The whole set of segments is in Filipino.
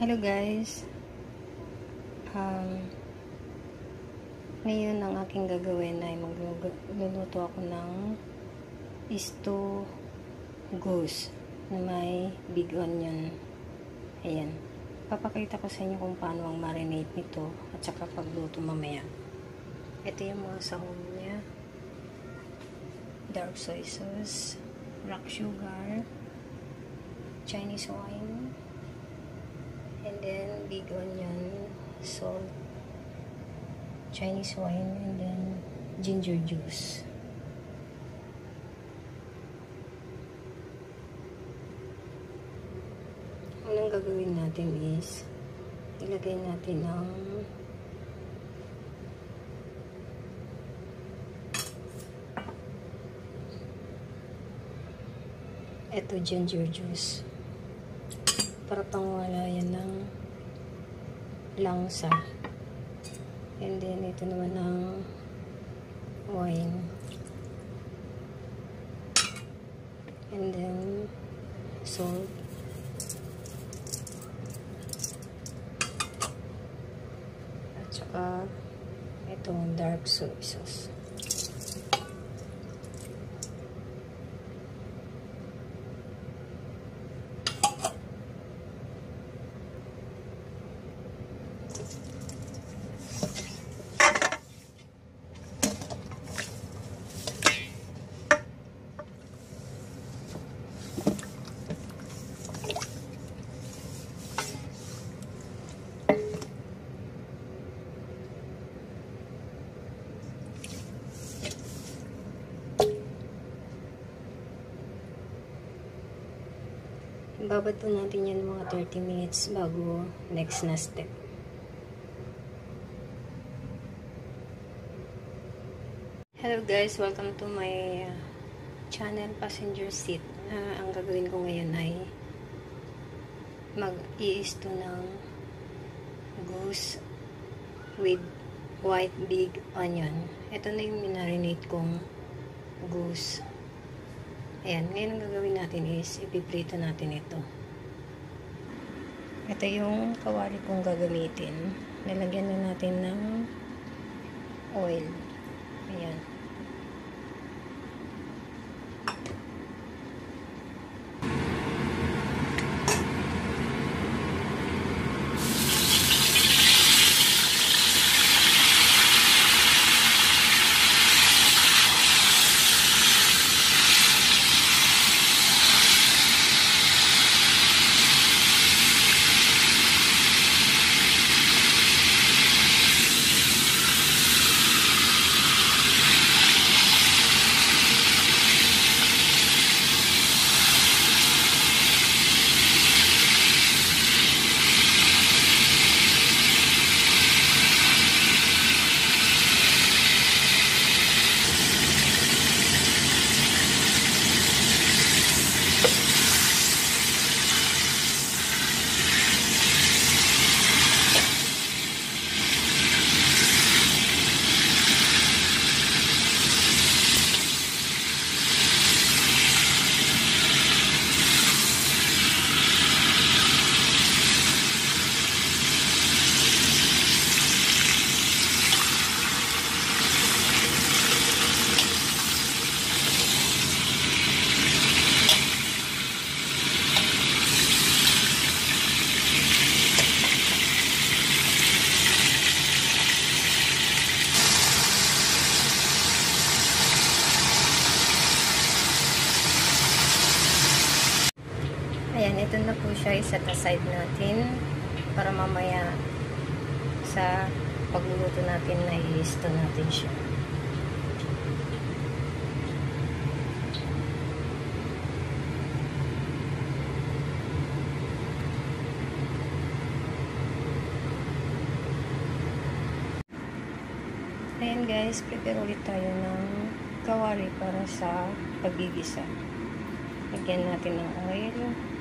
Hello guys. Um, ngayon ang aking gagawin ay magluluto ako ng isto goose na may big onion. Ayan. Papakita ko sa inyo kung paano ang marinate nito at saka pagluto mamaya. Ito yung mga sahog niya. Dark soy sauce, rock sugar, Chinese wine, then big onion, salt, Chinese wine, and then ginger juice. Unang gagawin natin is ilagay natin ang ito ginger juice para pangwala yan ng langsa and then ito naman ang wine. And then salt. At saka itong dark soy sauce Babad po natin yan mga 30 minutes bago next na step. Hello guys, welcome to my uh, channel Passenger Seat. Uh, ang gagawin ko ngayon ay mag-iisto ng goose with white big onion. Ito na yung minarinate kong goose. Ayan, ngayon ang gagawin natin is ipiprito natin ito. Ito yung kawali kong gagamitin. Nalagyan na natin ng oil. Ayan. Ayan, ito Iset aside natin para mamaya sa pagluluto natin na i-listo natin siya. Ayan guys, prepare ulit tayo ng kawali para sa pagigisa. Lagyan natin ng oil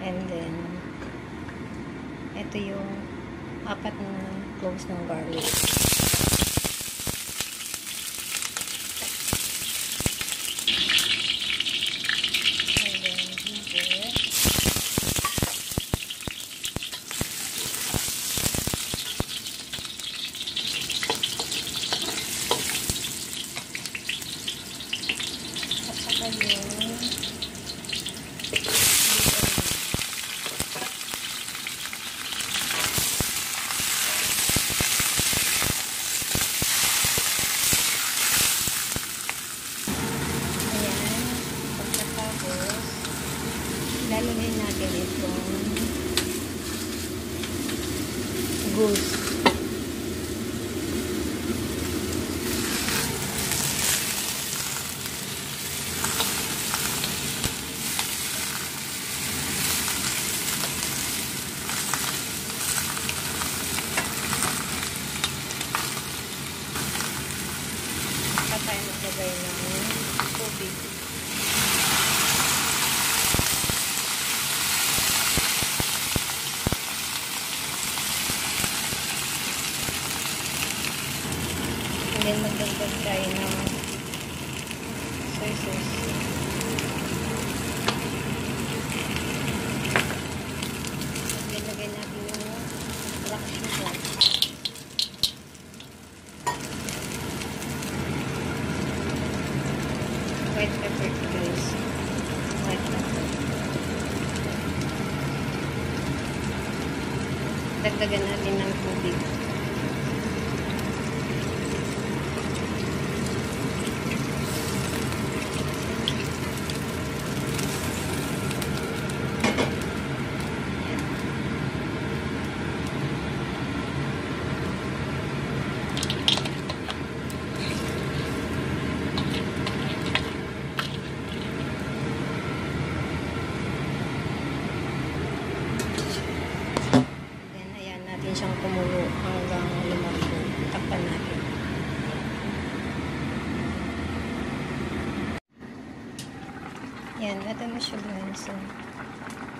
and then ito yung apat na cloves ng garlic. And then hose magdagdag tayo ng soy sauce. Then lagay natin yung black sugar. White pepper guys. White pepper. Dagdagan natin ng tubig. Then, ayan natin siyang kumulo hanggang lumambot. Takpan natin. Yan, ito na siya. So,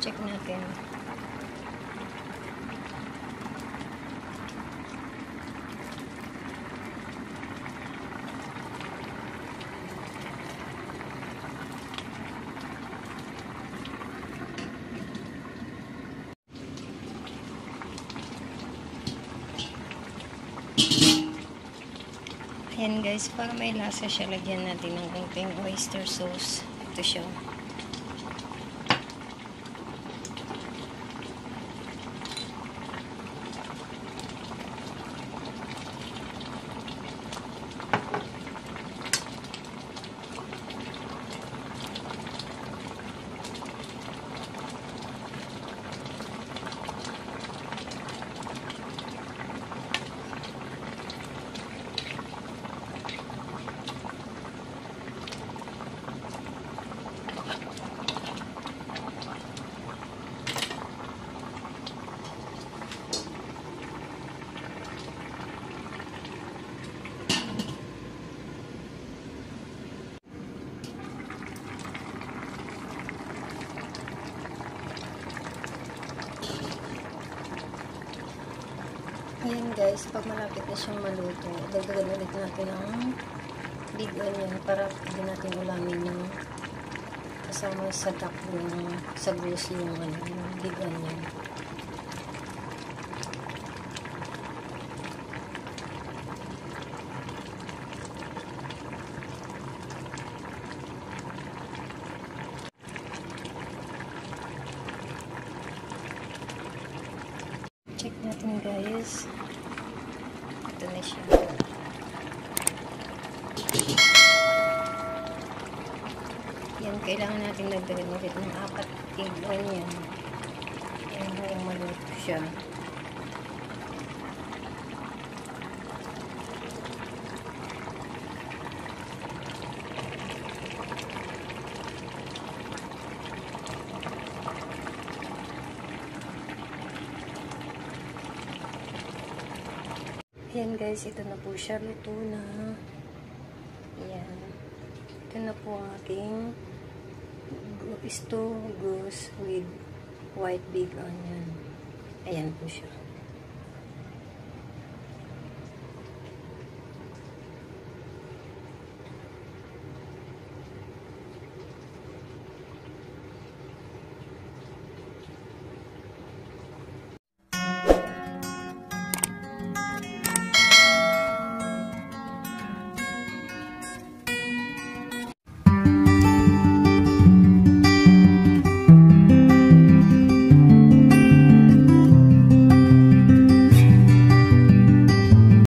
check natin. Ayan guys, para may lasa siya, lagyan natin ng konting oyster sauce. Ito siya. Ayan guys, pag malapit na siyang maluto, dagdagan ulit natin ng big onion para hindi natin ulamin yung kasama sa takbo ng sa goose yung, ano, big onion. Check natin guys. Ito na siya. Yan, kailangan natin nagdagan ulit ng apat big onion. Yan, hanggang maluto siya. Ayan guys, ito na po siya. Luto na. Ayan. Ito na po ang aking stew goose with white big onion. Ayan po siya.